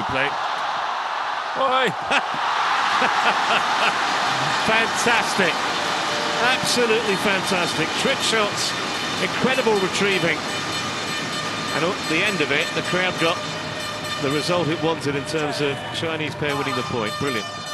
Good play. Oi! fantastic. Absolutely fantastic. Trick shots, incredible retrieving. And at the end of it, the crowd got the result it wanted in terms of Chinese pair winning the point. Brilliant.